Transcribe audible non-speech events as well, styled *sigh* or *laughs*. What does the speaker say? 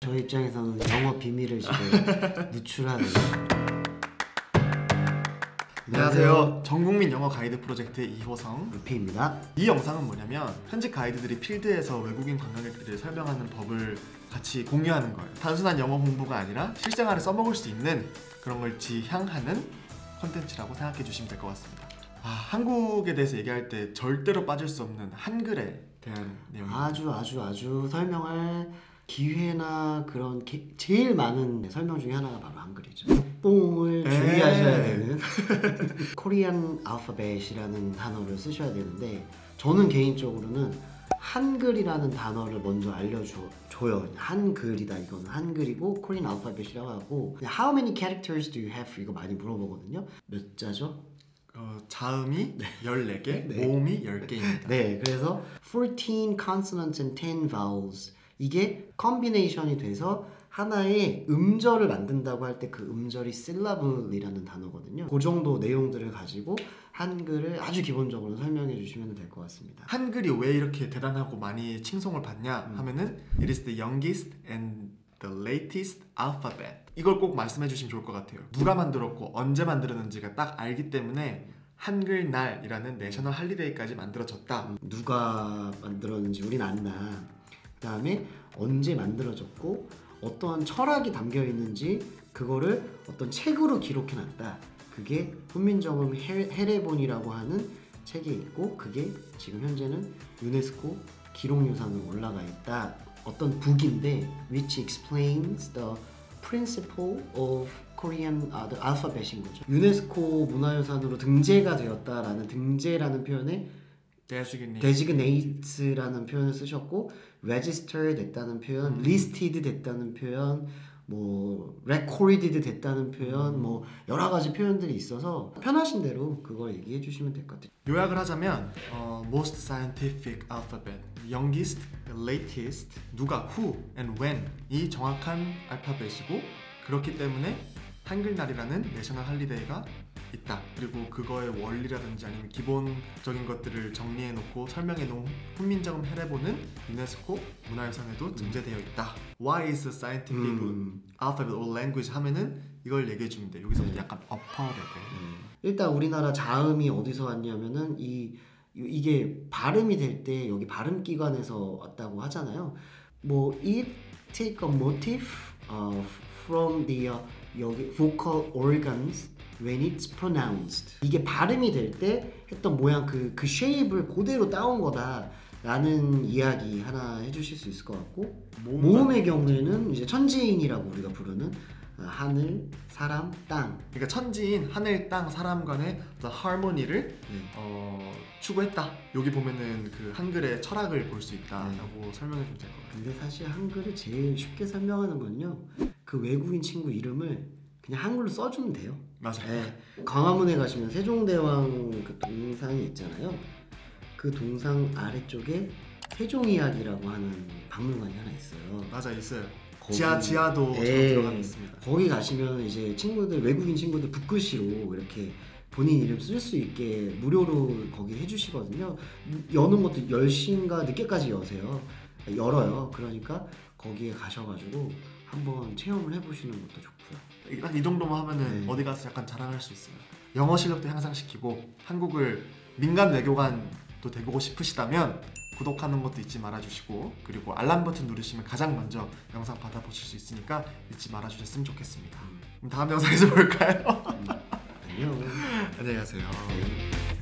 저희 입장에서는 영어 비밀을 지금 *laughs* 누출하는 안녕하세요. 전국민 영어 가이드 프로젝트 이호성. 루피입니다. 이 영상은 뭐냐면 현직 가이드들이 필드에서 외국인 관광객들을 설명하는 법을 같이 공유하는 거예요. 단순한 영어 공부가 아니라 실생활에 써먹을 수 있는 그런 걸 지향하는 컨텐츠라고 생각해 주시면 될 것 같습니다. 아, 한국에 대해서 얘기할 때 절대로 빠질 수 없는 한글에 대한 내용입니다. 아주 아주 아주 설명할 기회나 그런 기- 제일 많은 설명 중에 하나가 바로 한글이죠. 국뽕을 네. 주의하셔야 되는 *laughs* 코리안 알파벳이라는 단어를 쓰셔야 되는데 저는 개인적으로는 한글이라는 단어를 먼저 알려줘요. 한글이다 이거는 한글이고 코리안 알파벳이라고 하고 How many characters do you have? 이거 많이 물어보거든요. 몇 자죠? 어, 자음이 14개, 네. 모음이 10개입니다. 네, 그래서 14 consonants and 10 vowels 이게 컨비네이션이 돼서 하나의 음절을 만든다고 할 때 그 음절이 syllable이라는 단어거든요. 그 정도 내용들을 가지고 한글을 아주 기본적으로 설명해 주시면 될 것 같습니다. 한글이 왜 이렇게 대단하고 많이 칭송을 받냐 음. 하면은 It is the youngest and the latest alphabet 이걸 꼭 말씀해 주시면 좋을 것 같아요 누가 만들었고 언제 만들었는지가 딱 알기 때문에 한글날이라는 내셔널 할리데이까지 만들어졌다 음, 누가 만들었는지 우린 안나. 그 다음에 언제 만들어졌고 어떠한 철학이 담겨 있는지 그거를 어떤 책으로 기록해 놨다. 그게 훈민정음 헤- 헤레본이라고 하는 책에 있고 그게 지금 현재는 유네스코 기록유산으로 올라가 있다. 어떤 북인데 which explains the principle of Korean 아, alphabet인 거죠. 유네스코 문화유산으로 등재가 되었다라는 등재라는 표현에 designate라는 표현을 쓰셨고 register 됐다는 표현, 음. listed 됐다는 표현, 뭐 recorded 됐다는 표현, 음. 뭐 여러 가지 표현들이 있어서 편하신 대로 그걸 얘기해 주시면 될 것 같아요. 요약을 하자면 어, most scientific alphabet, youngest, latest, 누가, who, and when 이 정확한 알파벳이고 그렇기 때문에 한글날이라는 national holiday가 있다. 그리고 그거의 원리라든지 아니면 기본적인 것들을 정리해 놓고 설명해 놓은 훈민정음 해례본은 유네스코 문화유산에도 등재되어 있다. Why is a scientific 음, alphabet or language 하면은 이걸 얘기해 주면 돼. 여기서부터 네. 약간 엎어야 돼. 일단 우리나라 자음이 어디서 왔냐면은 이 이게 발음이 될 때 여기 발음 기관에서 왔다고 하잖아요. 뭐 it take a motif uh, from the uh, 여기 vocal organs when it's pronounced. 이게 발음이 될 때 했던 모양 그 그 쉐입을 그대로 따온 거다 라는 이야기 하나 해주실 수 있을 것 같고 모음 모음의 경우에는 이제 천지인이라고 우리가 부르는 어, 하늘, 사람, 땅. 그러니까 천지인 하늘, 땅, 사람 간의 어떤 하모니를 네. 어, 추구했다. 여기 보면은 그 한글의 철학을 볼 수 있다라고 설명해 주면 될 것 같아요. 근데 사실 한글을 제일 쉽게 설명하는 건요. 그 외국인 친구 이름을 그냥 한글로 써주면 돼요. 맞아요. 네. 광화문에 가시면 세종대왕 그 동상이 있잖아요. 그 동상 아래쪽에 세종이야기라고 하는 박물관이 하나 있어요. 맞아 있어요. 거기- 지하 지하도 저 네. 들어가면 있습니다. 거기 가시면 이제 친구들 외국인 친구들 붓글씨로 이렇게 본인 이름 쓸 수 있게 무료로 거기 해주시거든요. 여는 것도 10시인가 늦게까지 여세요. 열어요. 그러니까 거기에 가셔가지고 한번 체험을 해보시는 것도 좋고요. 딱 이 정도만 하면은 네. 어디 가서 약간 자랑할 수 있어요. 영어 실력도 향상시키고 한국을 민간 외교관도 되고 싶으시다면 구독하는 것도 잊지 말아주시고 그리고 알람 버튼 누르시면 가장 먼저 영상 받아보실 수 있으니까 잊지 말아주셨으면 좋겠습니다. 그럼 다음 영상에서 *laughs* 볼까요? 안녕. 안녕히 가세요. 네.